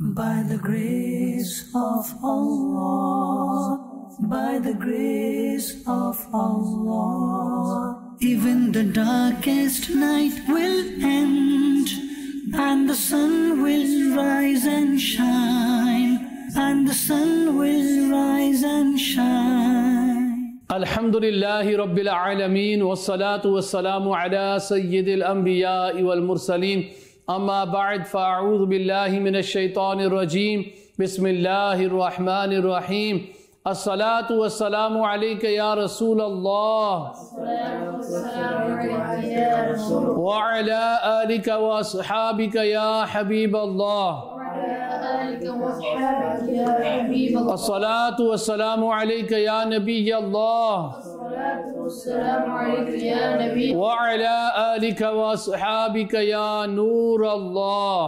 By the grace of Allah, by the grace of Allah, even the darkest night will end, and the sun will rise and shine, and the sun will rise and shine. Alhamdulillahi Rabbil Alameen, wassalatu wassalamu ala Sayyidil Anbiya wal Mursaleen. اما بعد فاعوذ باللہ من الشیطان الرجیم، بسم اللہ الرحمن الرحیم۔ الصلاة والسلام علیکہ یا رسول اللہ۔ وعلا آلکہ واصحابکہ یا حبیب اللہ۔ الصلاة والسلام عليك يا نبي الله. وعلى آلك وأصحابك يا نور الله.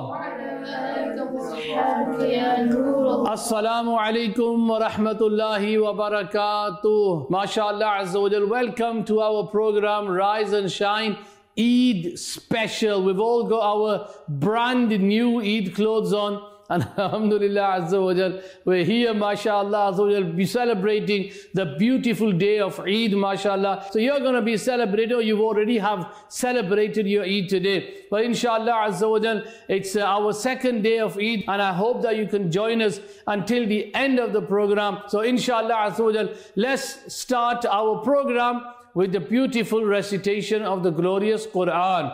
السلام علیکم ورحمۃ اللہ وبرکاتہ ماشاء اللہ عز و جل welcome to our program rise and shine Eid Special. We've all got our brand new Eid clothes on. And Alhamdulillah Azza wa Jal, we're here, mashallah, Azza wa Jal, be celebrating the beautiful day of Eid, mashallah. So you're going to be celebrating, or you already have celebrated your Eid today. But inshallah Azza wa Jal, it's uh, our second day of Eid, and I hope that you can join us until the end of the program. So inshallah Azza wa Jal, let's start our program with beautiful recitation of the glorious Quran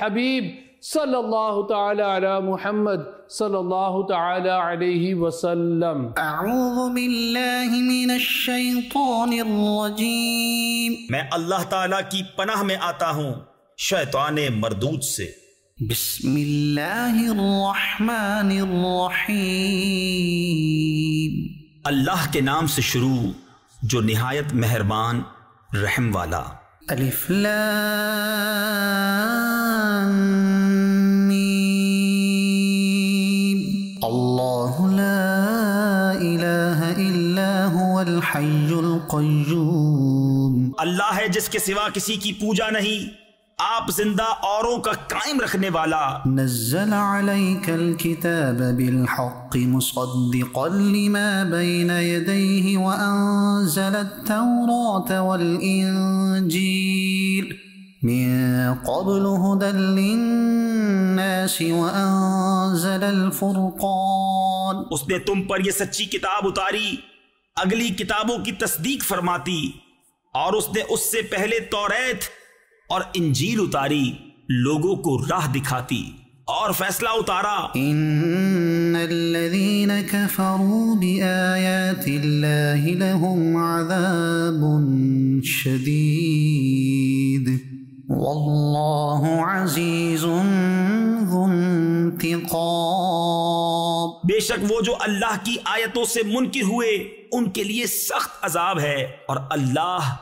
حبیب صلی اللہ تعالیٰ صلی اللہ تعالیٰ میں اللہ تعالیٰ کی پناہ میں آتا ہوں شیطان مردوت سے۔ بسم اللہ اللہ کے نام سے شروع۔ جو نہایت مہربان رحم والا۔ الف لام میم۔ اللہ لا الہ الا هو الحی القیوم۔ اللہ ہے جس کے سوا کسی کی پوجا نہیں۔ آپ زندہ اوروں کا قائم رکھنے والا۔ نزل عليك الكتاب بالحق مصدقا لما بين يديه وانزل التوراة والإنجيل. من قبل هدى للناس وانزل الفرقان. اس نے تم پر یہ سچی کتاب اتاری اگلی کتابوں کی تصدیق فرماتی اور اس نے اس سے پہلے توریت اور انجیل اتاری لوگوں کو راہ دکھاتی اور فیصلہ اتارا۔ ان الذين كفروا بآيات الله لهم عذاب شديد والله عزيز ذو انتقام۔ بے شک وہ جو اللہ کی آیتوں سے منکر ہوئے ان کے لیے سخت عذاب ہے اور اللہ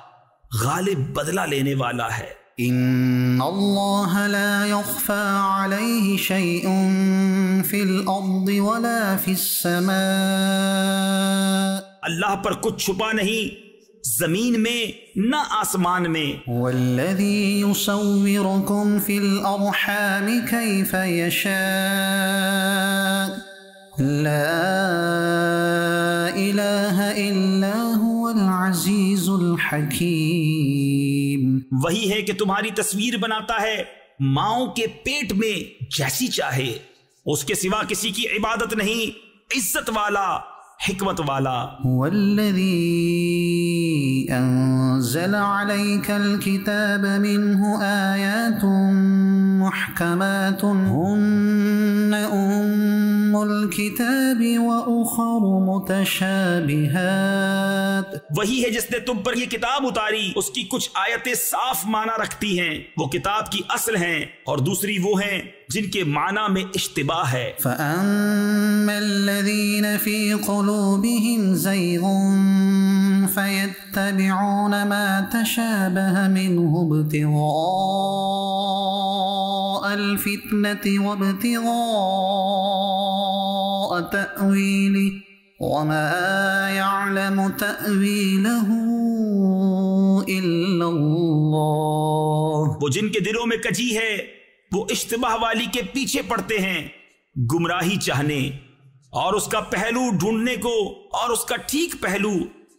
غالب بدلہ لینے والا ہے۔ إن الله لا يخفى عليه شيء في الأرض ولا في السماء अल्लाह पर कुछ छुपा नहीं जमीन में न आसमान में هو الذي يصوركم في الأرحام كيف يشاء لا إله إلا هو العزيز الحكيم وہی ہے کہ تمہاری تصویر بناتا ہے، ماؤں کے پیٹ میں جیسی چاہے۔ اس کے سوا کسی کی عبادت نہیں، عزت والا، حکمت والا۔ انزل عليك الكتاب منه آيات محكمات هن أم الكتاب وأخر متشابهات. وہی ہے جس نے تم پر یہ کتاب اتاری، اس کی کچھ آیتیں صاف معنی رکھتی ہیں۔ وہ کتاب کی اصل ہیں اور دوسری وہ ہیں जिनके माना में इश्तिबा है فأما الذين في قلوبهم زيغ فيتبعون ما تشابه منه ابتغاء الفتنة وابتغاء تأويله وما يعلم تأويله إلا الله वो जिनके दिलों में कजी है وہ اجتماع والی کے پیچھے پڑتے ہیں گمراہی چاہنے اور اس کا پہلو ڈھونڈنے کو اور اس کا ٹھیک پہلو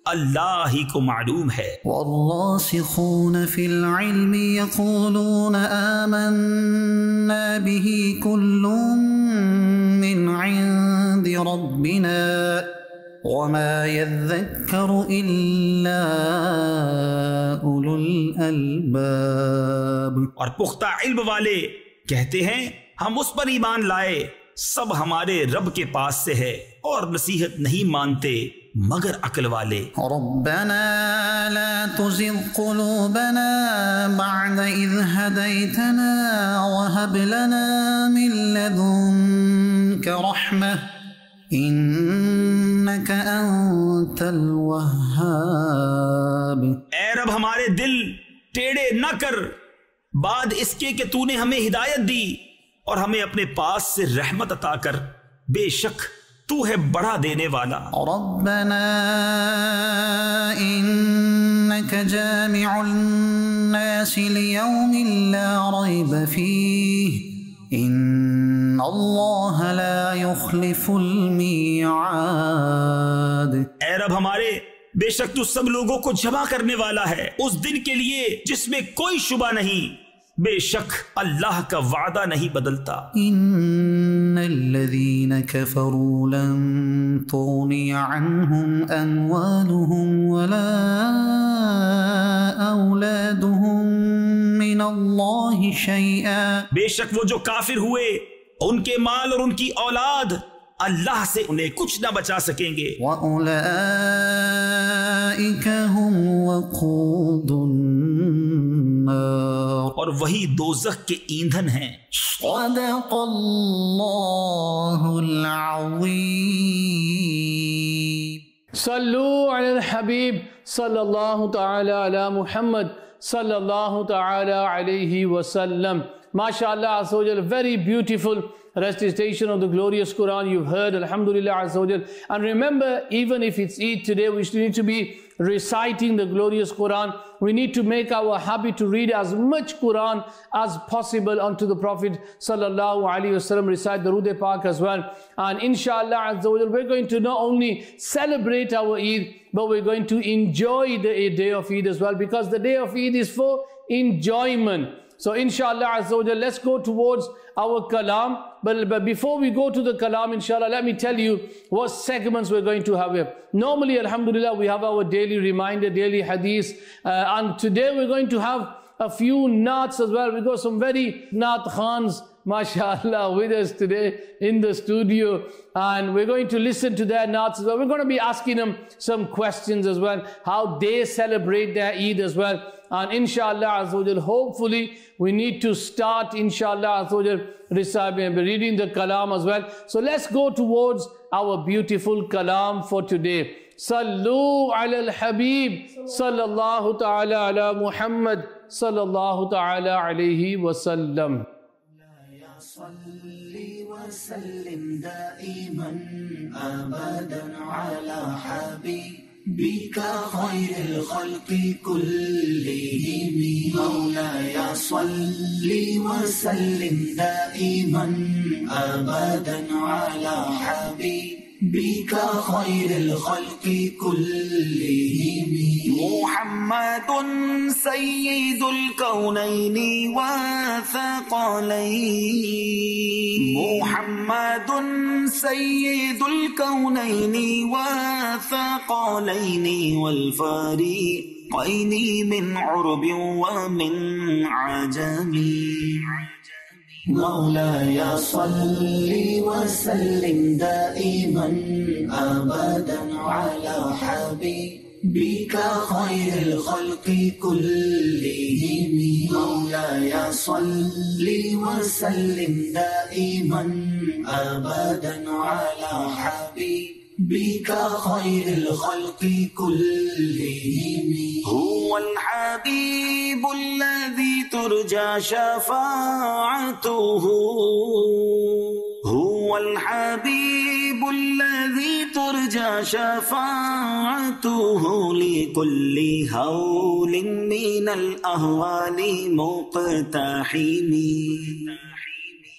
اللہ ہی کو معلوم ہے۔ والراسخون فی العلم یقولون آمنا به کل من عند ربنا وما يذكر الا اولو الالباب۔ اور پختہ علم والے کہتے ہیں ہم اس پر ایمان لائے سب ہمارے رب کے پاس سے ہے اور نصیحت نہیں مانتے مگر عقل والے۔ ربنا لا تزغ قلوبنا بعد اذ هديتنا وهب لنا من لدنك رحمه انك انت الوهاب۔ اے رب ہمارے دل ٹیڑے نہ کر۔ بعد اس کے کہ تو نے ہمیں ہدایت دی اور ہمیں اپنے پاس سے رحمت عطا کر بے شک تو ہے بڑا دینے والا۔ ربنا انك جامع الناس ليوم لا ريب فيه ان الله لا يخلف الميعاد۔ اے رب ہمارے بے شک تو سب لوگوں کو جمع کرنے والا ہے۔ اس دن کے لیے جس میں کوئی شبہ نہیں بے شک اللہ کا وعدہ نہیں بدلتا۔ ان الذين كفروا لن تغني عنهم اموالهم ولا اولادهم من الله شيئا بے شک وہ جو کافر ہوئے ان کے مال اور ان کی اولاد اللہ سے انہیں کچھ نہ بچا سکیں گے۔ وَأُولَئِكَ هُمْ وَقُودُ النَّارِ۔ اور وہی دوزخ کے ایندھن ہیں صدق اللہ العظیم صلو علی الحبیب صلی اللہ تعالی علی محمد صلی اللہ تعالی علیہ وسلم ماشاءاللہ عزوجل very beautiful recitation of the glorious Quran you've heard alhamdulillah عزوجل and remember even if it's Eid today we still need to be reciting the glorious Quran we need to make our habit to read as much Quran as possible unto the Prophet sallallahu alaihi wasallam recite the Durood Pak as well. And inshallah we're going to not only celebrate our Eid but we're going to enjoy the day of Eid as well because the day of Eid is for enjoyment. So inshallah let's go towards our kalam. But, before we go to the kalam inshallah let me tell you what segments we're going to have here. Normally alhamdulillah we have our daily reminder daily hadith. Uh, and today we're going to have a few naats as well. We got some very naat khans mashallah with us today in the studio. And we're going to listen to their naats as well. We're going to be asking them some questions as well how they celebrate their eid as well and inshallah azawajal, hopefully we need to start inshallah azawajal, reciting reading the kalam as well so let's go towards our beautiful kalam for today صلوا على الحبيب صلى الله تعالى على محمد صلى الله تعالى عليه وسلم صل وسلم دائما ابدا على حبيبك خير الخلق كلهم. مولاي صل وسلم دائما ابدا على حبيبك. خير الخلق كلهم. محمد سيد الكونين وثقلين محمد سيد الكونين وثقلين والفريقين من عرب ومن عجم. مولاي صل وسلم دائما ابدا على حبيبك خير الخلق كلهم. مولاي صل وسلم دائما ابدا على حبيبك. خير الخلق كلهم. هو الحبيب الذي ترجى شفاعته. هو الحبيب الذي ترجى شفاعته. لكل هول من الأهوال مقتحم.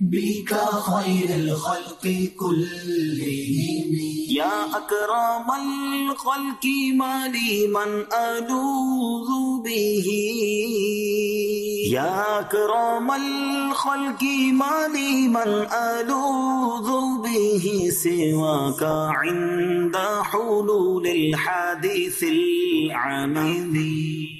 خير الخلق كلهم. يا أكرم الخلق ما لي من ألوذ به. يا أكرم الخلق ما لي من ألوذ به. سواك عند حلول الحادث العميم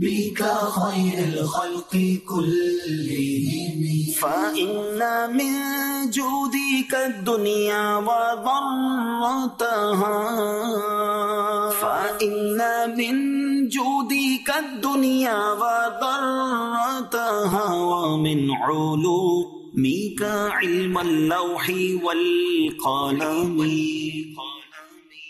خير الخلق كلهم. فإن من جودك الدنيا وضرتها. فإن من جودك الدنيا وضرتها. ومن علومك علم اللوح والقلم.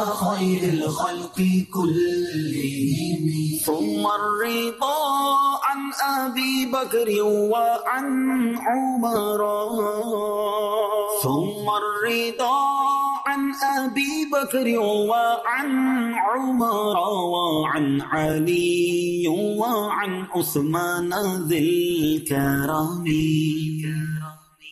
خير الخلق كلهم. ثم الرضا عن أبي بكر وعن عمر. ثم الرضا عن أبي بكر وعن عمر. وعن علي وعن عثمان ذي الكرم.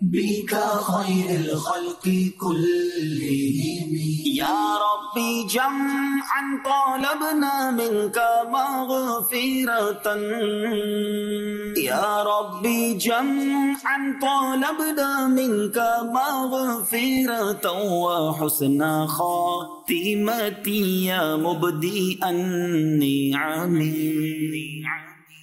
خير الخلق كلهم. يا ربي جمعا طالبنا منك مغفرة. يا ربي جمعا طالبنا منك مغفرة. وحسن خاتمتي يا مبدئ النعم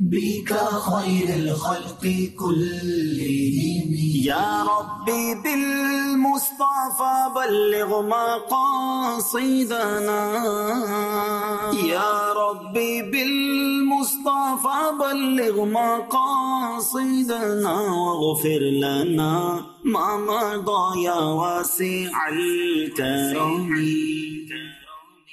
خير الخلق كلهم. يا ربي بالمصطفى بلغ مقاصدنا. يا ربي بالمصطفى بلغ مقاصدنا واغفر لنا ما مضى يا واسع الكرم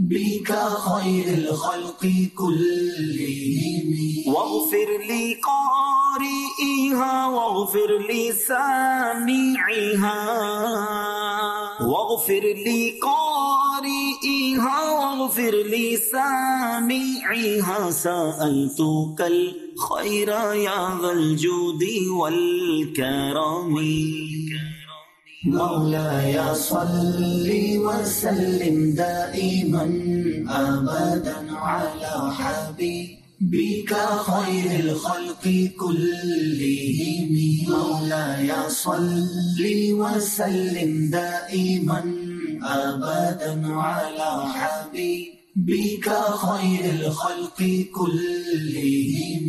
خير الخلق كلهم. واغفر لي قارئها واغفر لي سامعها. واغفر لي قارئها واغفر لي سامعها. سألتك الخير يا ذا الجود والكرم. مولاي صل وسلم دائما ابدا على حبيبك خير الخلق كلهم. مولاي صل وسلم دائما ابدا على حبيبك خير الخلق كلهم.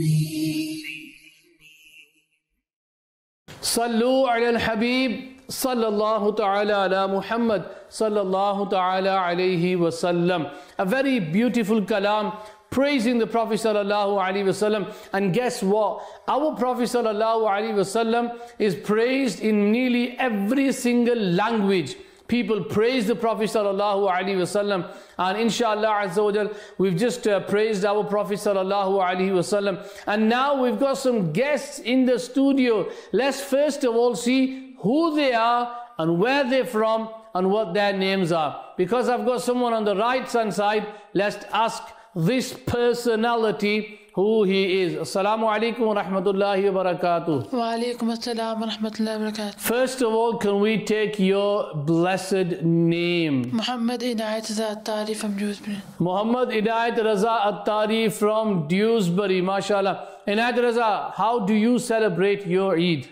صلوا على الحبيب. sallallahu ta'ala ala Muhammad sallallahu ta'ala alayhi wasallam. A very beautiful kalam praising the Prophet sallallahu alaihi wasallam. And guess what? Our Prophet sallallahu alaihi wasallam is praised in nearly every single language. People praise the Prophet sallallahu alaihi wasallam, and inshallah azawajal, we've just uh, praised our Prophet sallallahu alaihi wasallam. And now we've got some guests in the studio. Let's first of all see who they are and where they're from and what their names are. Because I've got someone on the right hand side, let's ask this personality who he is. Assalamu alaikum wa rahmatullahi wa barakatuh. Wa alaikum assalam wa rahmatullahi wa barakatuh. First of all, can we take your blessed name? Muhammad Inayat Raza Attari from Dewsbury. Muhammad Inayat Raza Attari from Dewsbury, mashallah. Inayat Raza, how do you celebrate your Eid?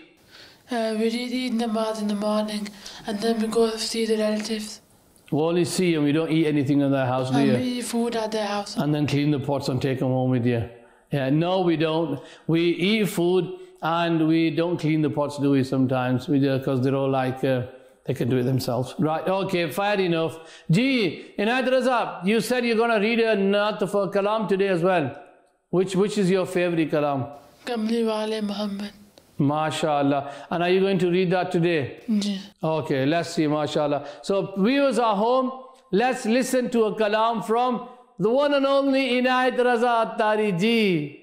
Uh, we did Eid namaz in the morning, and then we go see the relatives. We only see them. we don't eat anything in their house, do you? we eat food at their house. And then clean the pots and take them home with you. Yeah, no, we don't. We eat food and we don't clean the pots, do we? Sometimes we do because they're all like. Uh, they can do it themselves. Right, okay, fair enough. Gee, in Razab, you said you're going to read a Naat for Kalam today as well. Which, which is your favorite Kalam? Kamli Wale Muhammad. MashaAllah. And are you going to read that today? Yeah. Okay, let's see, MashaAllah. So, viewers are home. Let's listen to a kalam from the one and only Inayat Raza Attari ji.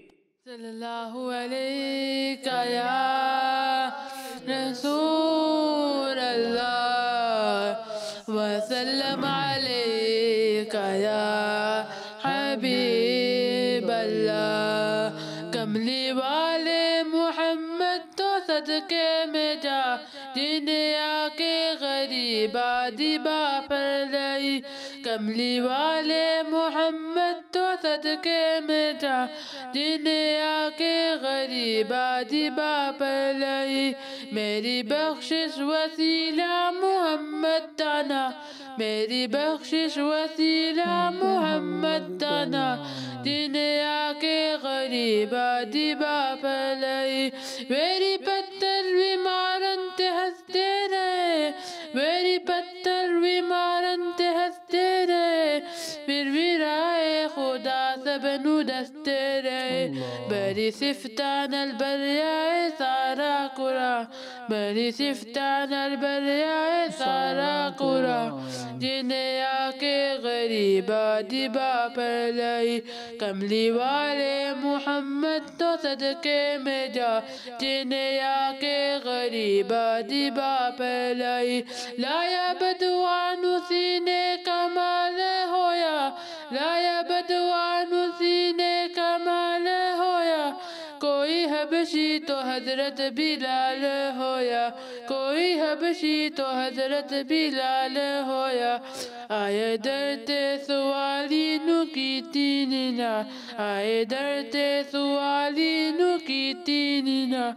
Sallallahu alayka ya wa sallam alayka ya गरीबा दिबा पर लाई कमली वाले मोहम्मद तो सदके में जा जिन्हें आके गरीबा दिबा पर लाई मेरी बख्शिश वसीला मोहम्मद ताना मेरी बख्शिश वसीला मोहम्मद ताना जिन्हें आके गरीबा दिबा पर लाई मेरी पत्थर سروي مانند هسته ره. بر خدا سبنو دسته ره. بری سفتان البریای سارا کرا بری سفتان البریاء سارا قرا جنیا کے غریبا دبا پر كم کملی والے محمد تصدق مجا دنيا كي غريبة کے غریبا دبا پر لئی لایا بدوان سینے کمال لا يبدو بدوان سینے حبشی تو حضرت بلال ہویا۔ کوئی حبشی تو حضرت بلال ہویا۔ آئے درتے سوالی نو کی تیننا آئے درتے سوالی نو کی تیننا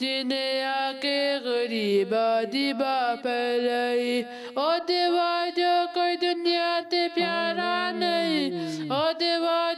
جنہیں آ کے غریب آدھی باپ لئی او دیوا جو کوئی دنیا تے پیارا نہیں۔ او دیوا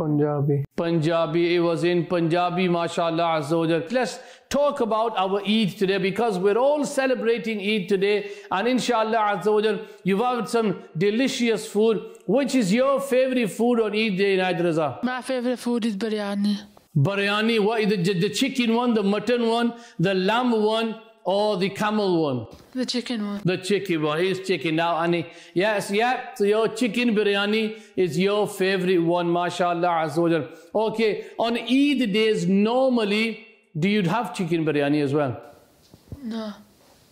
Punjabi. Punjabi. It was in Punjabi, mashallah. Azza wa Let's talk about our Eid today because we're all celebrating Eid today. And inshallah, Azza wa you've had some delicious food. Which is your favorite food on Eid day, Naid Raza? My favorite food is biryani. Biryani, what, the, the chicken one, the mutton one, the lamb one, or the camel one? The chicken one. The chicken one is chicken now, Annie. Yes, yeah. So your chicken biryani is your favorite one, mashallah azza wa Jal. Okay, on Eid days, normally, do you have chicken biryani as well? No,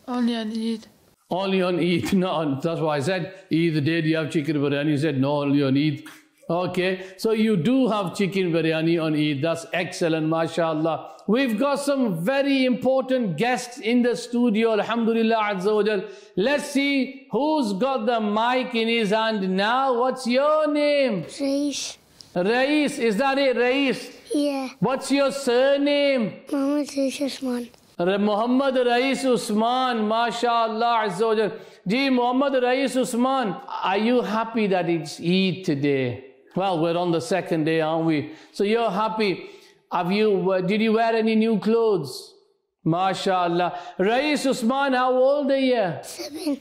only on Eid. Only on Eid, not on, that's why I said, Eid day do you have chicken biryani? You said, no, only on Eid. Okay, so you do have chicken biryani on Eid. That's excellent, mashallah. We've got some very important guests in the studio, alhamdulillah azza. Let's see who's got the mic in his hand now. What's your name? Reis. Rais, is that it, Rais? Yeah. What's your surname? Muhammad Reis Usman. Muhammad Rais Usman, mashallah azza jal. Muhammad Rais Usman, are you happy that it's Eid today? Well, we're on the second day, aren't we? So you're happy. Have you, uh, did you wear any new clothes? MashaAllah. Rais Usman, how old are you? Seven.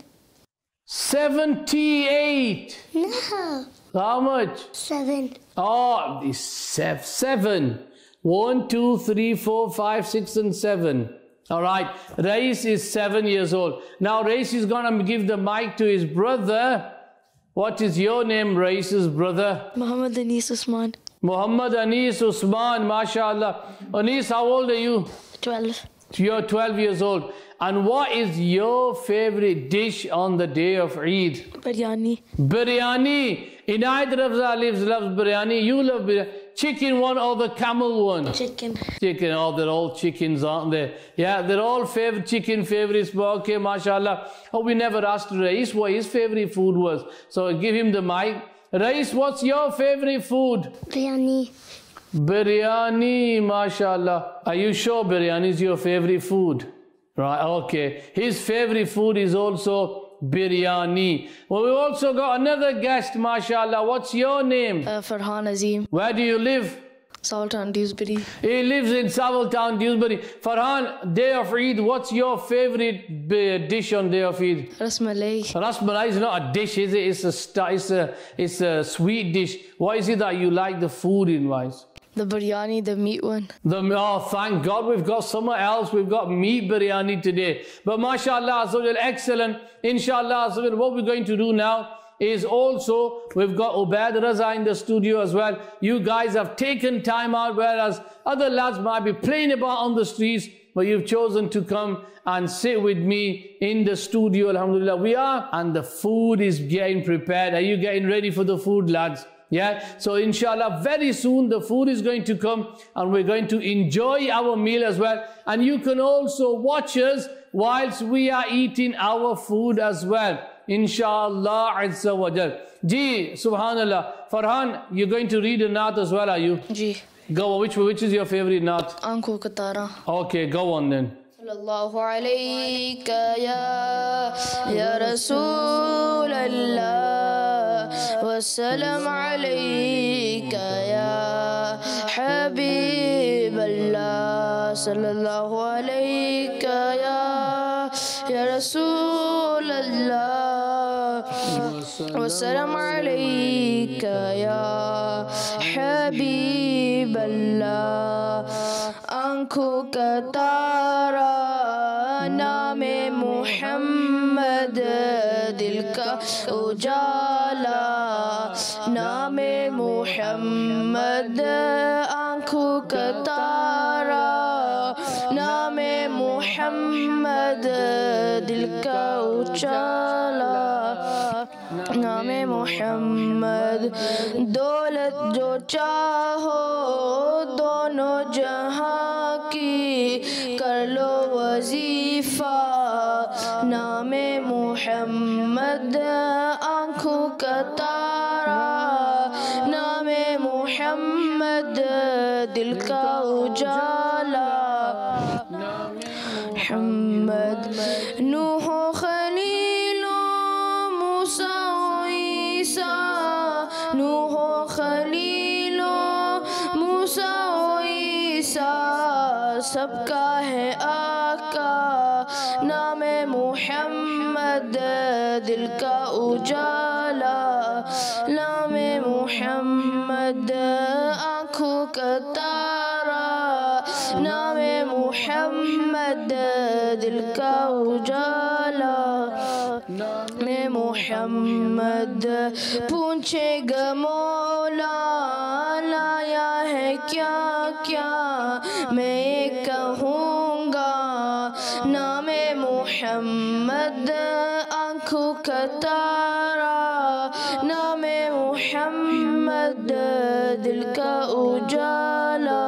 78. No. How much? Seven. Oh, seven. One, two, three, four, five, six, and seven. All right. Rais is seven years old. Now, Rais is going to give the mic to his brother. What is your name, Rais's brother? Muhammad Anis Usman. Muhammad Anis Usman, mashallah. Anis, how old are you? 12. You're 12 years old. And what is your favorite dish on the day of Eid? Biryani. Biryani. Inayat Raza lives, loves biryani. You love biryani. Chicken one or the camel one? Chicken. Chicken. Oh, they're all chickens, aren't they? Yeah, they're all favorite chicken favorites. Okay, mashallah. Oh, we never asked Rais what his favorite food was. So give him the mic. Rais, what's your favorite food? Biryani. Biryani, mashallah. Are you sure biryani is your favorite food? Right, okay. His favorite food is also biryani. Well, we also got another guest, mashallah. What's your name? Uh, Farhan Azim. Where do you live? Sultan Dewsbury. He lives in Town, Dewsbury. Farhan, day of Eid, what's your favorite dish on day of Eid? Rasmalai. Rasmalai is not a dish, is it? It's a, it's a, it's a sweet dish. Why is it that you like the food in wise? The biryani, the meat one. The, oh, thank God we've got somewhere else. We've got meat biryani today. But mashallah, Azza wa excellent. Inshallah, Azza wa Jal, what we're going to do now is also, we've got Ubaid Raza in the studio as well. You guys have taken time out, whereas other lads might be playing about on the streets, but you've chosen to come and sit with me in the studio. Alhamdulillah, we are. And the food is getting prepared. Are you getting ready for the food, lads? Yeah, so inshallah, very soon the food is going to come and we're going to enjoy our meal as well. And you can also watch us whilst we are eating our food as well. Inshallah, Azza wa Jal. Ji, Subhanallah. Farhan, you're going to read a naat as well, are you? Ji. Go, which, which is your favorite naat? Aankhon Ka Tara. Okay, go on then. صلى الله عليك يا يا رسول الله. والسلام عليك يا حبيب الله. صلى الله عليك يا يا رسول الله. والسلام عليك يا حبيب الله. أنكو كتارا محمد، دل کا اجالا، نام محمد، آنکھوں کا تارا، نام محمد، دل کا اجالا، نام محمد، دولت جو چاہو، دونوں جہاں Muhammad aku katara Name Muhammad dil ka ujara مد پوچھے گا مولا لایا ہے کیا کیا؟ میں کہوں گا، نام محمد، آنکھوں کا تارا۔ نام محمد، دل کا اجالا۔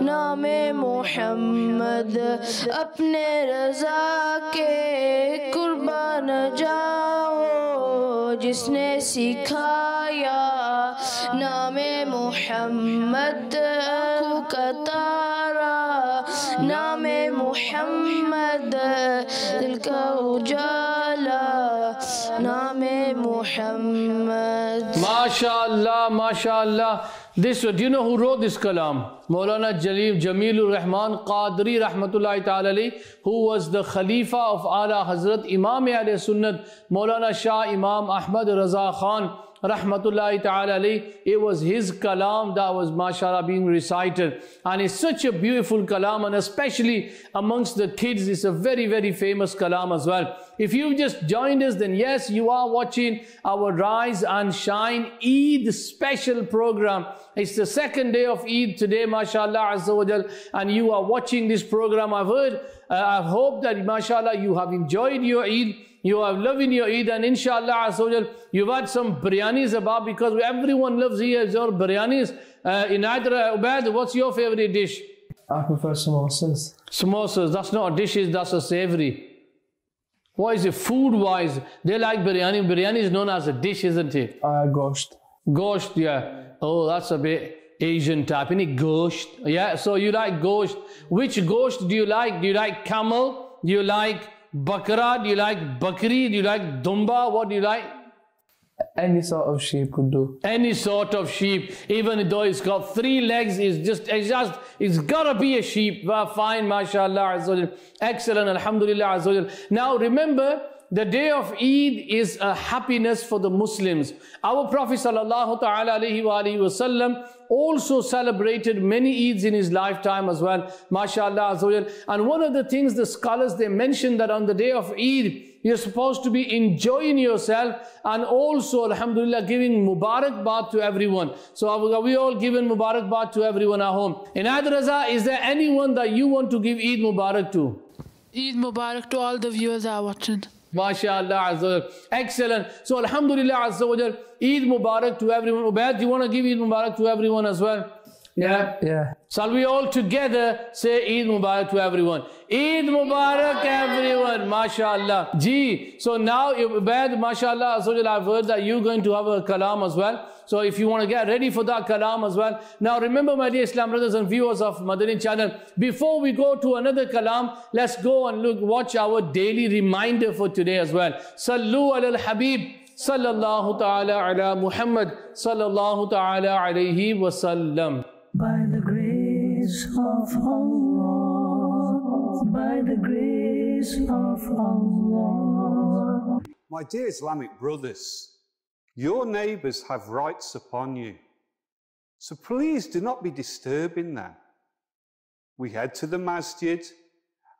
نام محمد، اپنے رضا کے قربان جاؤ جس نے سکھایا۔ نام محمد آنکھوں کا تارا نام محمد دل کا اجالا۔ نام محمد MashaAllah, MashaAllah. This, do you know who wrote this kalam? Maulana Jalil Jamilur Rahman Qadri Rahmatullahi Ta'ala who was the Khalifa of Ala Hazrat Imam Ahl Sunnat, Maulana Shah Imam Ahmad Raza Khan. Rahmatullahi ta'ala. It was his kalam that was mashallah being recited. And it's such a beautiful kalam and especially amongst the kids, it's a very, very famous kalam as well. If you've just joined us, then yes, you are watching our Rise and Shine Eid special program. It's the second day of Eid today, mashallah and you are watching this program. I've heard, uh, I hope that mashallah you have enjoyed your Eid. You are loving your Eid and inshallah azawajal, you've had some biryanis about because everyone loves Eid your biryanis. Uh, in Adra, Ubaid, what's your favorite dish? I prefer samosas. Samosas, that's not a dish, that's a savory. What is it food wise? They like biryani. Biryani is known as a dish, isn't it? Uh, gosht. Gosht, yeah. Oh, that's a bit Asian type, isn't it? Gosht. Yeah, so you like gosht. Which gosht do you like? Do you like camel? Do you like bakra? Do you like bakri? Do you like dumba? What do you like? Any sort of sheep could do. Any sort of sheep, even though it's got three legs, is just it's just it's gotta be a sheep. Well, fine, mashallah, excellent, alhamdulillah. Now remember, the day of Eid is a happiness for the Muslims. Our Prophet wasallam also celebrated many Eids in his lifetime as well. MashaAllah. And one of the things the scholars they mentioned that on the day of Eid, you're supposed to be enjoying yourself and also, Alhamdulillah, giving Mubarak Baat to everyone. So are we all giving Mubarak Baat to everyone at home? Inayat Raza, is there anyone that you want to give Eid Mubarak to? Eid Mubarak to all the viewers that are watching. MashaAllah Azza Excellent. So Alhamdulillah Azza Eid Mubarak to everyone. Ubaid, do you want to give Eid Mubarak to everyone as well? Yeah. Yeah. Shall we all together say Eid Mubarak to everyone? Eid Mubarak everyone. MashaAllah. Gee. So now, Ubaid, MashaAllah, Azza wa Jal, I've heard that you're going to have a kalam as well. So if you want to get ready for that kalam as well. Now remember my dear Islam brothers and viewers of Madani channel, before we go to another kalam, let's go and look, watch our daily reminder for today as well. Sallu ala al-Habib. Sallallahu ta'ala ala Muhammad. Sallallahu ta'ala alayhi wa sallam. By the grace of Allah, by the grace of Allah. My dear Islamic brothers, your neighbours have rights upon you. So please do not be disturbing them. We head to the masjid,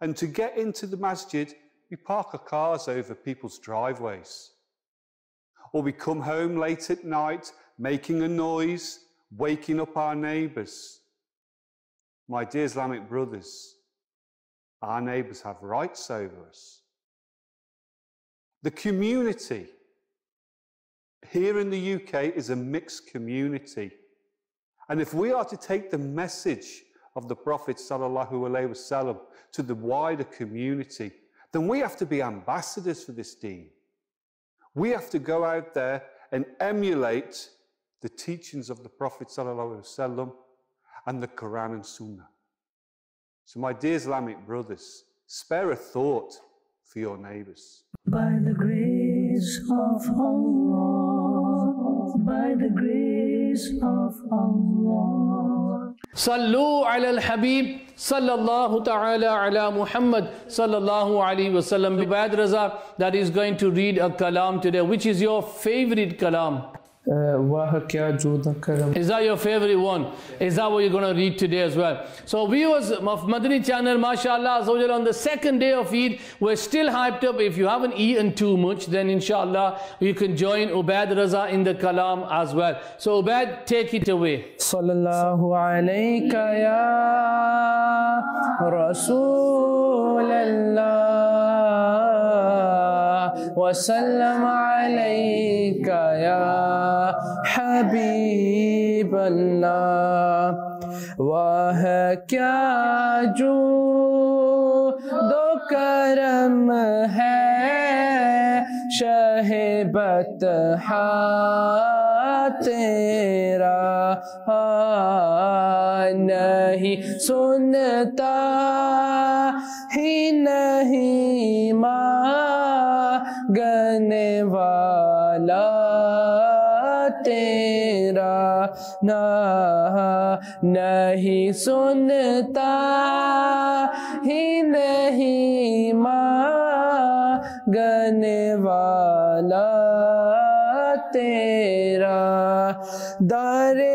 and to get into the masjid, we park our cars over people's driveways. Or we come home late at night, making a noise, waking up our neighbours. My dear Islamic brothers, our neighbours have rights over us. The community here in the UK is a mixed community. And if we are to take the message of the Prophet wasallam to the wider community, then we have to be ambassadors for this deen. We have to go out there and emulate the teachings of the Prophet sallallahu alaihi wasallam and the Quran and Sunnah. So my dear Islamic brothers, spare a thought for your neighbors. By the grace of Allah, by the grace of Allah. Sallu ala al-Habib. Sallallahu ta'ala ala Muhammad. Sallallahu alayhi wa sallam. Ubaid Raza that is going to read a kalam today. Which is your favorite kalam? Uh, Is that your favorite one? Is that what you're going to read today as well? So viewers of Madani channel, mashallah, on the second day of Eid, we're still hyped up. If you haven't eaten too much, then inshallah, you can join Ubaid Raza in the kalam as well. So Ubaid, take it away. Sallallahu alayka ya Rasulallah. وسلم عليك يا حبيب الله. وهك جو دو كرم هي شهبت بتحا تیرا نہیں سنتا ہی نہیں گنے والا تیرا نہا نہیں سنتا ہی نہیں ماں گنے والا تیرا۔ دار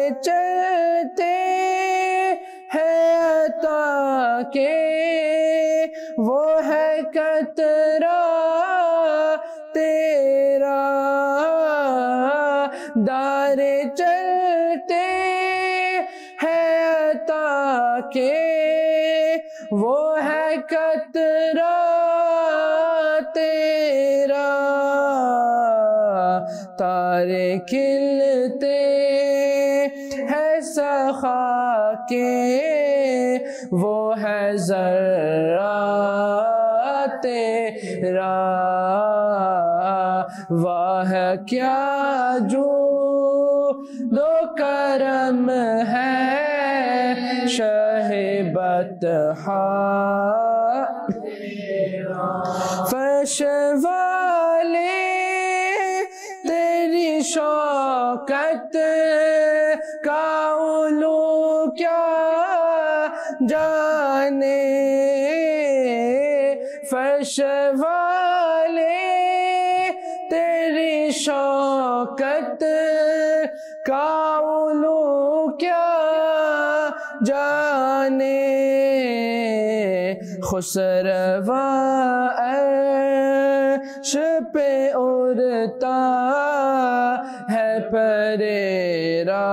کھلتے ہیں سخا کے، وہ ہے ذرا تیرا، واہ کیا جو دو کرم ہے شہ بتحا فش والے شوکت کا علو کیا جانے؟ فرش والے، تیری شوکت کا علو کیا جانے؟ خسروا عرش پہ اڑتا را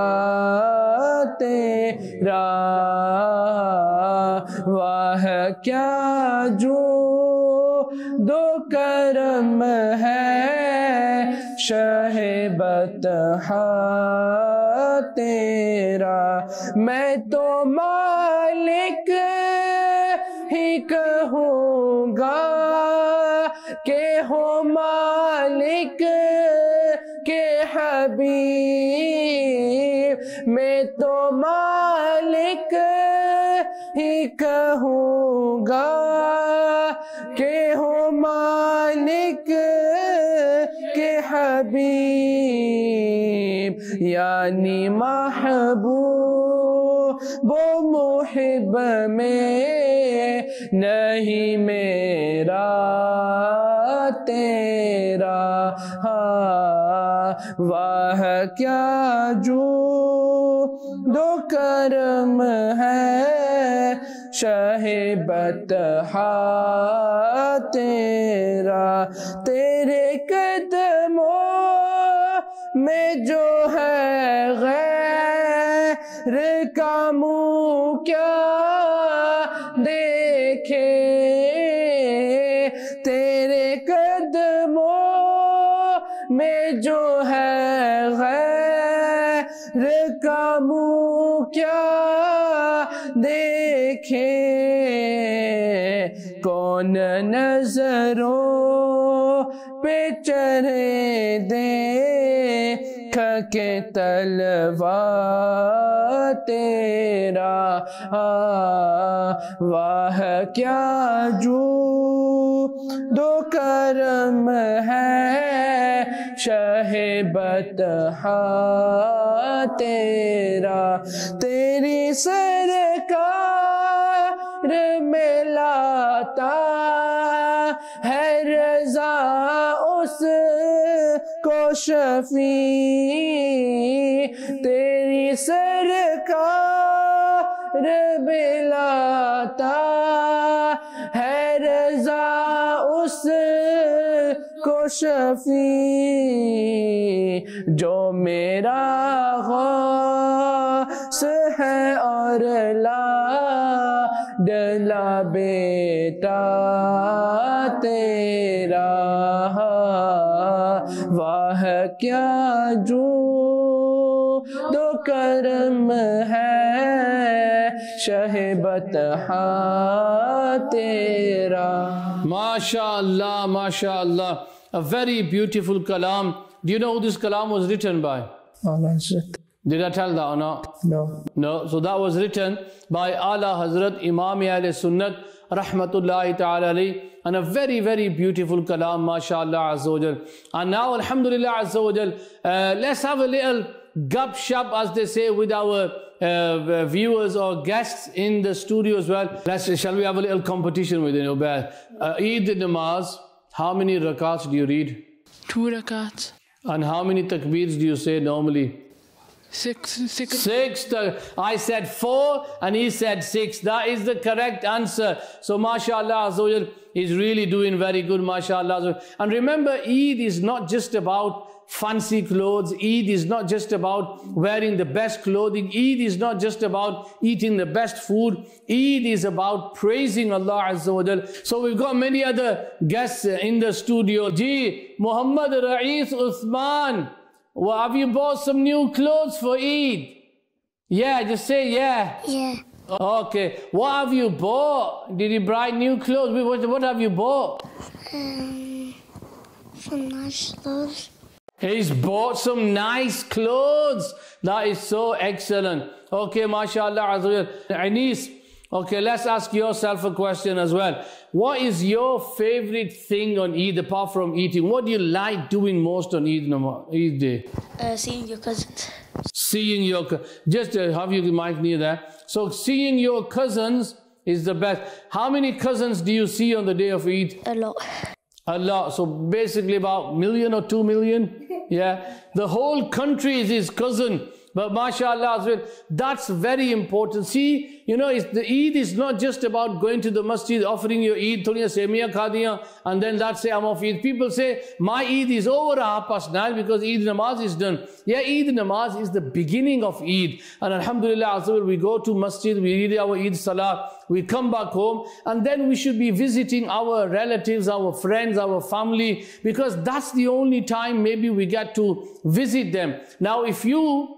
تیرا واہ کیا جو دو کرم ہے شہ بتہا تیرا میں تو ماں حبیب، میں تو مالک ہی کہوں گا کہ ہو مالک کے حبیب یعنی محبوب وہ محب میں نہیں میرا تیرا ہاں۔ واہ کیا جو دو کرم ہے شاہ بتہا تیرا تیرے قدموں میں جو ہے غیر کا منہ کیا کے تلوا تیرا واہ کیا جو دو کرم ہے شہ بتہا تیرا؟ تیری سرکار کا لاتا ہے رضا، اس کو شفیع بلاتا ہے رضا اس کو شفیع جو میرا غوث ہے اور لا ڈلا بیٹا تیرا واہ کیا جو دو کرم ہے शहबत तेरा MashaAllah, MashaAllah. A very beautiful kalam. Do you know who this kalam was written by? A'la Hazrat. Did I tell that or not? No. No. So that was written by A'la Hazrat Imam Al Sunnat Rahmatullahi Ta'ala Ali. And a very, very beautiful kalam, mashallah azawajal. And now, alhamdulillah azawajal, uh, let's have a little gup shup, as they say, with our uh, viewers or guests in the studio as well. Let's, shall we have a little competition with you? Uh, Eid namaz, how many rakats do you read? Two rakats. And how many takbeers do you say normally? Six, six. Six. I said four and he said six. That is the correct answer. So, mashallah, Azza wa Jal, he's really doing very good, mashallah. Azza wa Jal. And remember, Eid is not just about fancy clothes. Eid is not just about wearing the best clothing. Eid is not just about eating the best food. Eid is about praising Allah Azza wa Jal. So we've got many other guests in the studio. Ji, Muhammad Ra'is Uthman. Well, have you bought some new clothes for Eid? Yeah, just say yeah. Yeah. Okay. What have you bought? Did you buy new clothes? What, what have you bought? Um, some nice clothes. He's bought some nice clothes. That is so excellent. Okay, mashallah. Anis, okay, let's ask yourself a question as well. What is your favorite thing on Eid apart from eating? What do you like doing most on Eid, Eid day? Uh, seeing your cousins. Seeing your, just uh, have your mic near there. So seeing your cousins is the best. How many cousins do you see on the day of Eid? A lot. A lot. So basically about million or two million. Yeah. The whole country is his cousin. But mashallah, that's very important. See, you know, the Eid is not just about going to the masjid, offering your Eid, thodiyan semiya khadiyan, and then that's say I'm off Eid. People say, my Eid is over half past nine because Eid namaz is done. Yeah, Eid namaz is the beginning of Eid. And alhamdulillah, well, we go to masjid, we read our Eid salah, we come back home, and then we should be visiting our relatives, our friends, our family, because that's the only time maybe we get to visit them. Now, if you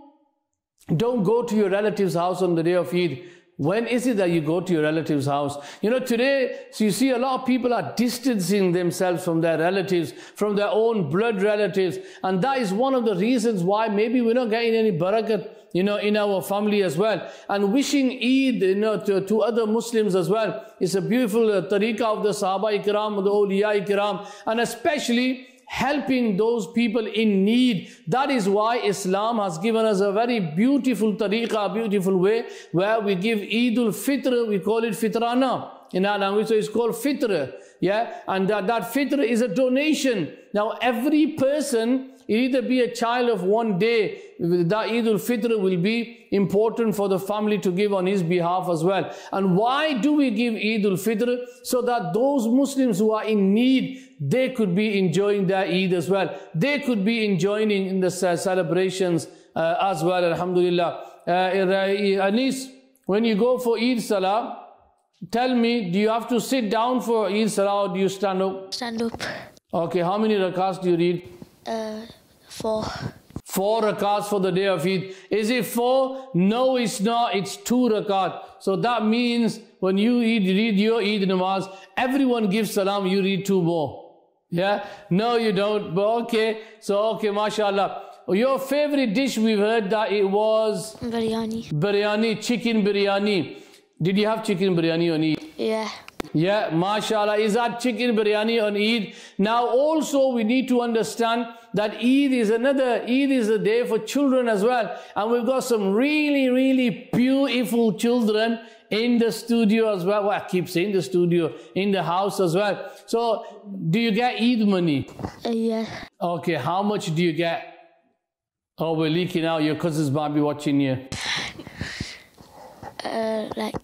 don't go to your relative's house on the day of Eid. When is it that you go to your relative's house? You know, today, so you see a lot of people are distancing themselves from their relatives, from their own blood relatives. And that is one of the reasons why maybe we're not getting any barakat, you know, in our family as well. And wishing Eid, you know, to, to other Muslims as well. It's a beautiful uh, tariqah of the Sahaba Ikram, the awliya Ikram. And especially, helping those people in need. That is why Islam has given us a very beautiful tariqah, beautiful way, where we give Eid al-Fitr, we call it Fitrana. In our language, so it's called Fitr. Yeah, and that, that Fitr is a donation. Now, every person, it either be a child of one day, that Eid al-Fitr will be important for the family to give on his behalf as well. And why do we give Eid al-Fitr? So that those Muslims who are in need, they could be enjoying their Eid as well. They could be enjoying in the celebrations uh, as well, Alhamdulillah. Uh, Anis, when you go for Eid Salah, tell me, do you have to sit down for Eid Salah or do you stand up? Stand up. Okay, how many rakats do you read? Uh, four. Four rakats for the day of Eid. Is it four? No, it's not. It's two rakat. So that means when you Eid, read your Eid namaz, everyone gives salam, you read two more. Yeah? No, you don't. But okay. So, okay, mashallah. Your favorite dish, we've heard that it was Biryani. biryani, chicken biryani. Did you have chicken biryani on Eid? Yeah. Yeah, mashallah. Is that chicken biryani on Eid? Now also we need to understand that Eid is another, Eid is a day for children as well. And we've got some really, really beautiful children in the studio as well. Well, I keep saying the studio, in the house as well. So do you get Eid money? Uh, yeah. Okay, how much do you get? Oh, we're leaking out. Your cousins might be watching you. Uh, like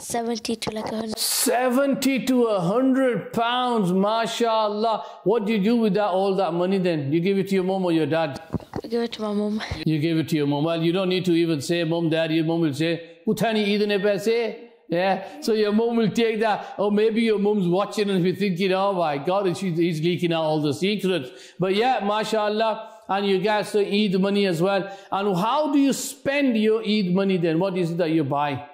70 to like 100. 70 to 100 pounds, mashallah. What do you do with that all that money then? You give it to your mom or your dad? I give it to my mom. You give it to your mom. Well, you don't need to even say mom, dad. Your mom will say, Uthani idne paise. Yeah, so your mom will take that. Or maybe your mom's watching and be thinking, oh my God, she's, he's leaking out all the secrets. But yeah, mashallah. And you get the Eid money as well. And how do you spend your Eid money then? What is it that you buy?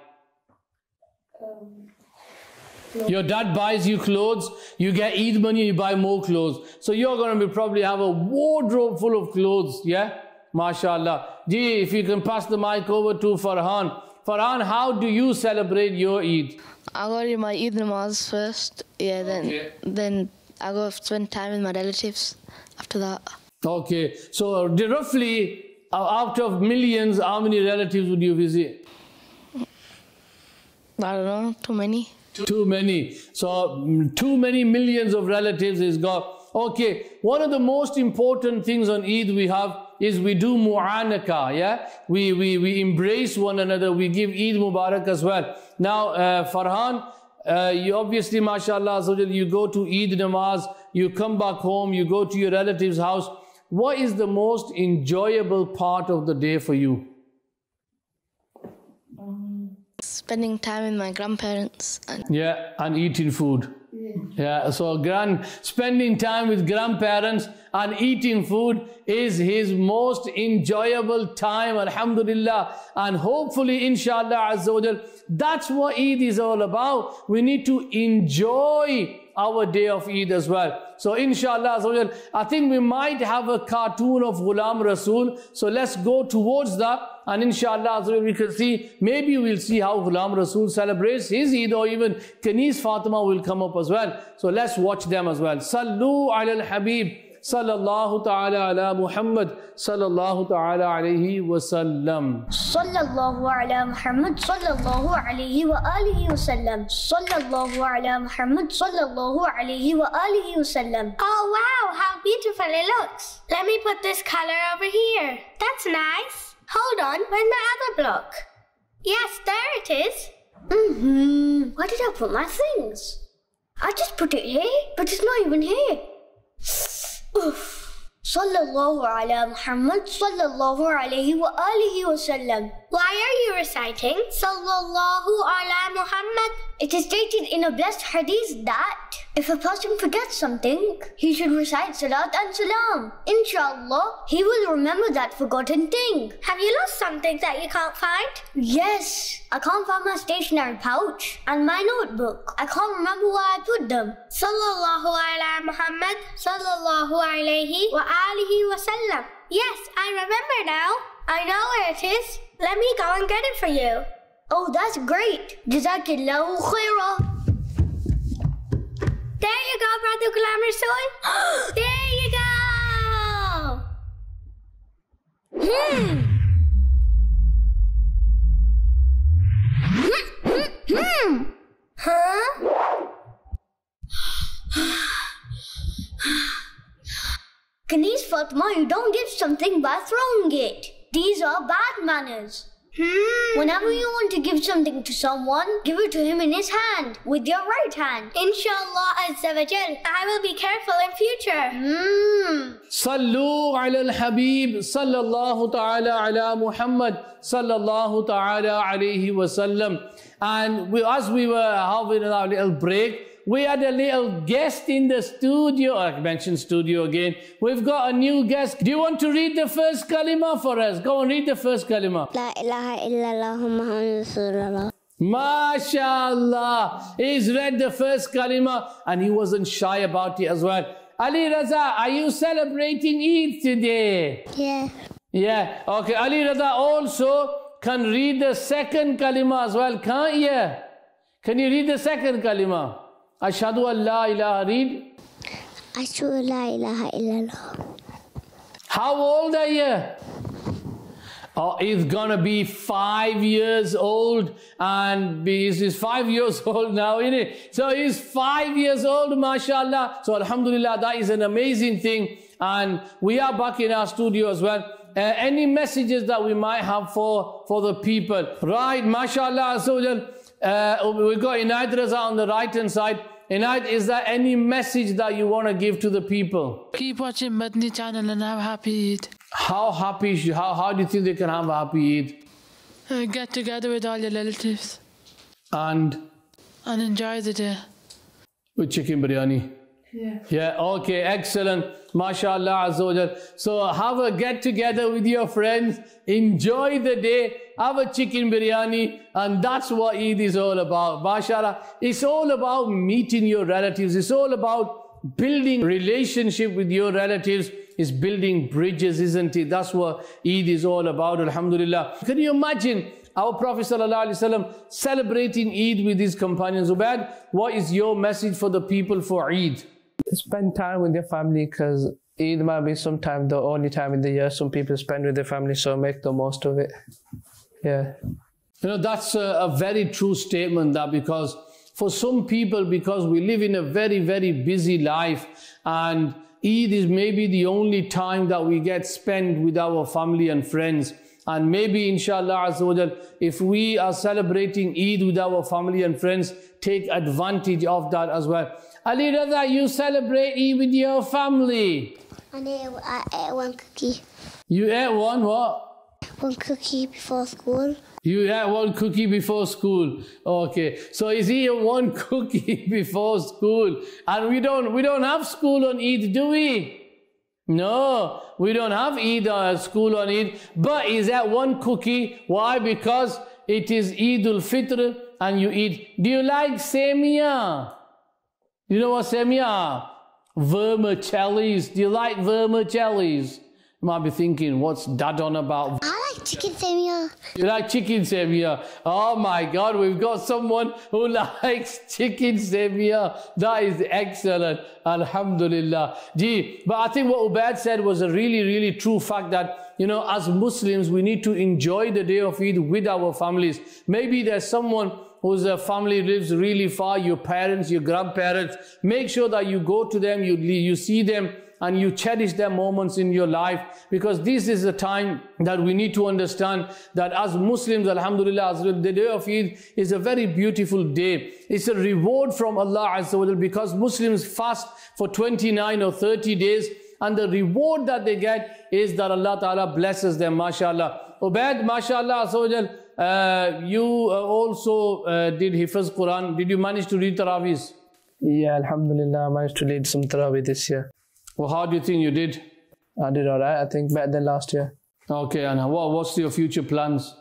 Your dad buys you clothes, you get Eid money, you buy more clothes. So you're going to be probably have a wardrobe full of clothes, yeah? MashaAllah. Gee, if you can pass the mic over to Farhan. Farhan, how do you celebrate your Eid? I go to my Eid namaz first. Yeah, then Okay. then I go spend time with my relatives. After that, Okay, so roughly uh, out of millions, how many relatives would you visit? I don't know, too many. Too many. So, mm, too many millions of relatives is got. Okay, one of the most important things on Eid we have is we do mu'anaka, yeah? We, we, we embrace one another, we give Eid Mubarak as well. Now, uh, Farhan, uh, you obviously, mashallah, you go to Eid namaz, you come back home, you go to your relative's house. What is the most enjoyable part of the day for you? Spending time with my grandparents and Yeah, and eating food. Yeah, so grand spending time with grandparents and eating food is his most enjoyable time, alhamdulillah. And hopefully, inshallah, azza wa that's what Eid is all about. We need to enjoy our day of Eid as well. So inshallah, azza wa I think we might have a cartoon of Ghulam Rasul. So let's go towards that. And inshallah, as we can see, maybe we'll see how Ghulam Rasul celebrates his Eid or even Kanis Fatima will come up as well. So let's watch them as well. Sallu ala al-Habib sallallahu ta'ala ala Muhammad sallallahu ta'ala alayhi wa sallam. Sallallahu ala Muhammad sallallahu alayhi wa alihi wa sallam. Sallallahu ala Muhammad sallallahu alayhi wa alihi wa sallam. Oh wow, how beautiful it looks. Let me put this color over here. That's nice. Hold on, where's my other block? Yes, there it is. Mm-hmm. Where did I put my things? I just put it here, but it's not even here. Oof. Sallallahu ala Muhammad sallallahu alayhi wa alihi wa sallam. Why are you reciting Sallallahu ala Muhammad it is stated in a blessed hadith that if a person forgets something, he should recite Salat and Salam. Inshallah, he will remember that forgotten thing. Have you lost something that you can't find? Yes, I can't find my stationery pouch and my notebook. I can't remember where I put them. Sallallahu ala Muhammad Sallallahu alayhi wa alihi wa sallam. Yes, I remember now. I know where it is. Let me go and get it for you. Oh, that's great. Jazakillahu khairah. There you go, Brother Ghulam Rasul. there you go. Hmm. Hmm. Huh? Kanis Fatima, you don't give something by throwing it. These are bad manners. Hmm. Whenever you want to give something to someone, give it to him in his hand, with your right hand. Inshallah Azza wa Jal, I will be careful in future. Mmm. Sallu ala al-Habib. Sallallahu ta'ala ala Muhammad. Sallallahu ta'ala alayhi wa sallam. And we, as we were having our little break, we had a little guest in the studio. I mentioned studio again. We've got a new guest. Do you want to read the first kalima for us? Go and read the first kalima. La ilaha illallah Muhammad MashaAllah. He's read the first kalima and he wasn't shy about it as well. Ali Raza, are you celebrating Eid today? Yeah. Yeah. Okay. Ali Raza also can read the second kalima as well, can't you? Can you read the second kalima? Ashhadu an la ilaha read. أشهد لا إله إلا الله How old are you? Oh, he's gonna be five years old, and be- he's he's five years old now, isn't it? So he's five years old, mashallah. So alhamdulillah, that is an amazing thing. And we are back in our studio as well. Uh, any messages that we might have for, for the people? Right, mashallah. So uh, we've got Inayat Raza on the right hand side. Inayat, is there any message that you want to give to the people? Keep watching Madani channel and have a happy Eid. How happy, how, how do you think they can have a happy Eid? Uh, get together with all your relatives And and enjoy the day. with chicken biryani. Yeah. Yeah, okay, excellent. MashaAllah Azza. So have a get together with your friends, enjoy the day, have a chicken biryani, and that's what Eid is all about. MashaAllah. It's all about meeting your relatives. It's all about building relationship with your relatives. It's building bridges, isn't it? That's what Eid is all about, Alhamdulillah. Can you imagine our Prophet ﷺ celebrating Eid with his companions? Ubaid, what is your message for the people for Eid? Spend time with your family because Eid might be sometime the only time in the year some people spend with their family, so make the most of it. Yeah. You know, that's a, a very true statement that because for some people, because we live in a very, very busy life and Eid is maybe the only time that we get spent with our family and friends. And maybe inshallah Azza if we are celebrating Eid with our family and friends, take advantage of that as well. Ali Raza, you celebrate Eid with your family. And I, ate one cookie. You ate one what? One cookie before school. You had one cookie before school. Okay. So is he one cookie before school? And we don't we don't have school on Eid, do we? No, we don't have Eid uh, school on Eid. But is that one cookie? Why? Because it is Eid al-Fitr and you eat. Do you like semia? You know what semia? Uh, vermicellis. Do you like vermicellis? You might be thinking, what's dad on about? I like chicken semia. You like chicken semia? Oh my God, we've got someone who likes chicken semia. That is excellent. Alhamdulillah. Gee, but I think what Ubaid said was a really, really true fact that, you know, as Muslims, we need to enjoy the day of Eid with our families. Maybe there's someone whose uh, family lives really far, your parents, your grandparents, make sure that you go to them, you, you see them, and you cherish their moments in your life because this is the time that we need to understand that as Muslims, Alhamdulillah, the day of Eid is a very beautiful day. It's a reward from Allah Azza wa because Muslims fast for 29 or 30 days and the reward that they get is that Allah Ta'ala blesses them, mashallah. Ubaid, mashallah, Azza uh, you uh, also uh, did Hifaz Quran. Did you manage to read Taraweeh? Yeah, Alhamdulillah, I managed to lead some Taraweeh this year. Well, how do you think you did? I did alright, I think better than last year. Okay, and what, what's your future plans?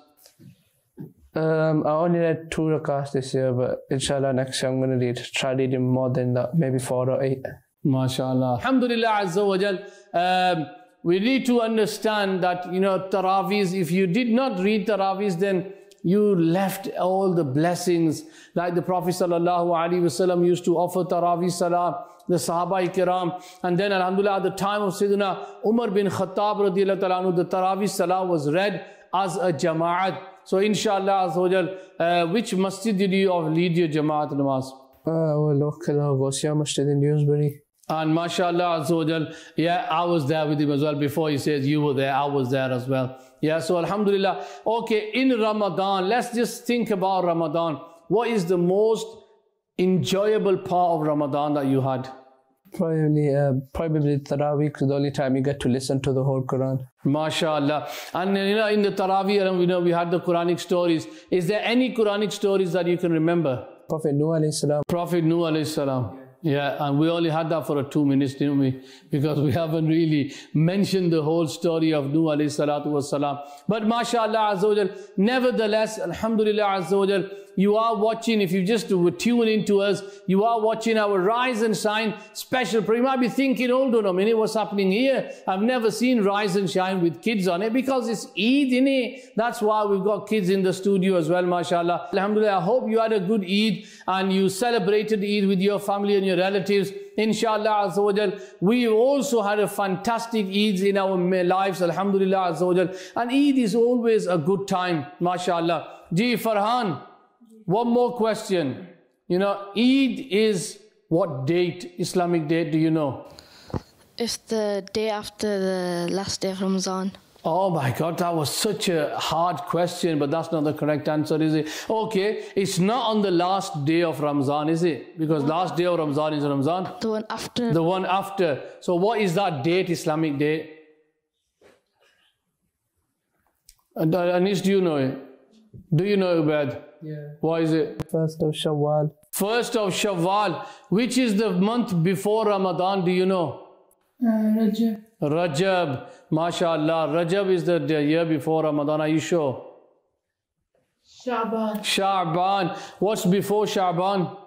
Um, I only read two rakats this year, but inshallah next year I'm going to read, try reading more than that, maybe four or eight. MashaAllah. Alhamdulillah Azza wa Jal. Um, we need to understand that, you know, Taraweeh, if you did not read Taraweeh, then you left all the blessings. Like the Prophet Sallallahu Alaihi Wasallam used to offer Taraweeh Salah, the Sahaba Ikram. And then Alhamdulillah, at the time of Sayyidina Umar bin Khattab radiallahu ta'ala, the Taraweeh Salah was read as a Jama'at. So inshallah, Azawajal, uh, which masjid did you lead your Jama'at namaz? Uh, our local Gausia Masjid in Dewsbury. And mashallah, Azawajal, yeah, I was there with him as well. Before he says you were there, I was there as well. Yeah, so Alhamdulillah. Okay, in Ramadan, let's just think about Ramadan. What is the most enjoyable part of Ramadan that you had? Probably, uh, probably Taraweeh, because the only time you get to listen to the whole Quran. MashaAllah. And you know, in the Taraweeh, you know, we had the Quranic stories. Is there any Quranic stories that you can remember? Prophet Nuh alayhi salam. Prophet Nuh alayhi salam. Yeah, and we only had that for a two minutes, didn't we? Because we haven't really mentioned the whole story of Nuh alayhi salatu wasalam. But mashallah azawajal, nevertheless, alhamdulillah azawajal, you are watching, if you just tune into us, you are watching our Rise and Shine special program. You might be thinking, hold on a minute, what's happening here? I've never seen Rise and Shine with kids on it because it's Eid, in it. That's why we've got kids in the studio as well, mashallah. Alhamdulillah, I hope you had a good Eid and you celebrated Eid with your family and your relatives. Inshallah, Azawajal. We also had a fantastic Eid in our lives, Alhamdulillah, Azawajal. And Eid is always a good time, mashallah. Ji Farhan. One more question. You know, Eid is what date, Islamic date, do you know? It's the day after the last day of Ramadan. Oh my God, that was such a hard question, but that's not the correct answer, is it? Okay, it's not on the last day of Ramadan, is it? Because last day of Ramadan is Ramadan. The one after. The one after. So what is that date, Islamic date? And uh, Anis, do you know it? Do you know it, Ubad? Yeah. Why is it? First of Shawwal. First of Shawwal. Which is the month before Ramadan? Do you know? Uh, Rajab. Rajab. MashaAllah. Rajab is the, the year before Ramadan. Are you sure? Shaban. Sha'ban. What's before Sha'ban?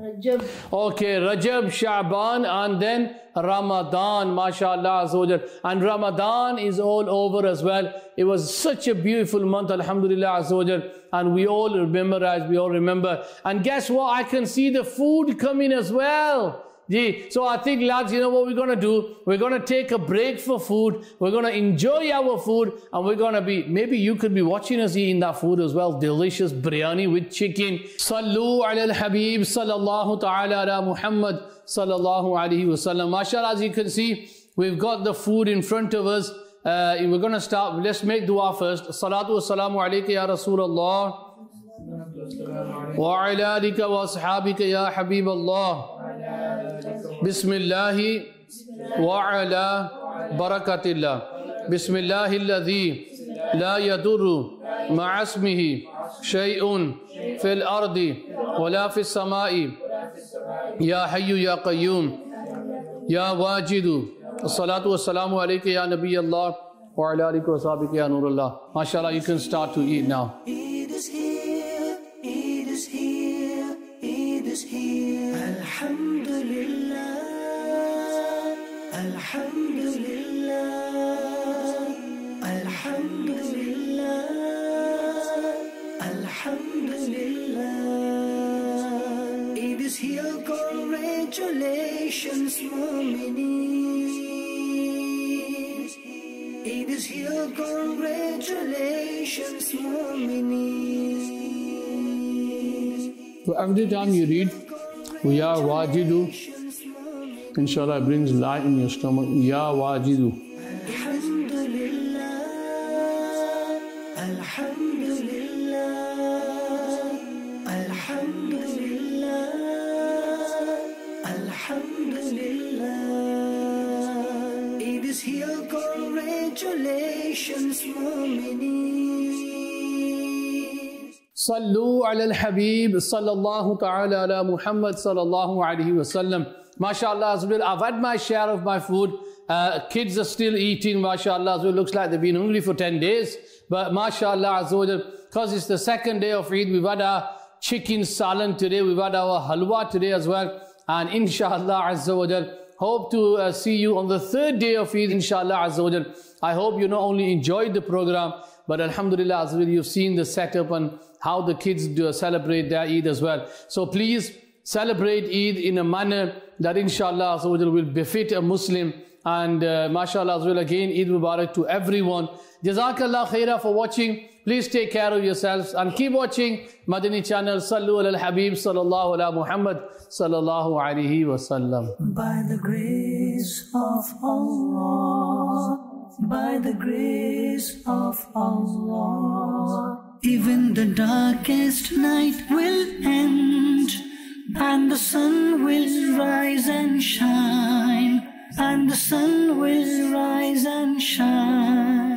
Rajab. Okay, Rajab, Sha'ban, and then Ramadan, mashallah azawajal. And Ramadan is all over as well. It was such a beautiful month, alhamdulillah azawajal. And we all remember as we all remember. And guess what? I can see the food coming as well. Gee, so I think lads, you know what we're going to do? We're going to take a break for food. We're going to enjoy our food and we're going to be, maybe you could be watching us eating that food as well. Delicious biryani with chicken. Sallu ala al-habib sallallahu ta'ala ala Muhammad sallallahu alayhi wa sallam. MashaAllah, as you can see, we've got the food in front of us. Uh, we're going to start. Let's make dua first. Salatu wa salamu alayka ya Rasulullah. وعلى آلك وأصحابك يا حبيب الله بسم اللہ وعلا برکت اللہ بسم اللہ الذي لا يدر مع اسمه شيء في الارض ولا في السماء یا حی یا قیوم یا واجد الصلاة والسلام علیکہ یا نبی اللہ وعلا علیکہ وصحابہ یا نور اللہ ماشاءاللہ you can start to eat now. Alhamdulillah. Eid is here, congratulations, Mu'mineen. Eid is here, congratulations, Mu'mineen. So every time you read, Ya Wajidu, inshallah it brings light in your stomach. Ya Wajidu. Ala al-Habib, sallallahu ta'ala ala Muhammad sallallahu alayhi wa sallam. MashaAllah, I've had my share of my food. Uh, kids are still eating, mashallah. So it looks like they've been hungry for 10 days. But mashallah, because it's the second day of Eid, we've had our chicken salan today, we've had our halwa today as well. And inshallah, azawajal, hope to uh, see you on the third day of Eid, inshallah. I hope you not only enjoyed the program, but alhamdulillah, as well, you've seen the setup and how the kids do celebrate their Eid as well. So please celebrate Eid in a manner that inshallah will befit a Muslim. And uh, mashallah as well again, Eid Mubarak to everyone. Jazakallah khaira for watching. Please take care of yourselves and keep watching Madani channel. Sallu al-Habib sallallahu ala Muhammad sallallahu alayhi wa sallam. By the grace of Allah, by the grace of Allah, even the darkest night will end, and the sun will rise and shine, and the sun will rise and shine.